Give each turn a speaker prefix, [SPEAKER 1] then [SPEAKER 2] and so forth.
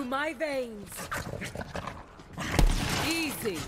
[SPEAKER 1] through my veins. Easy.